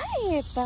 아, 예뻐.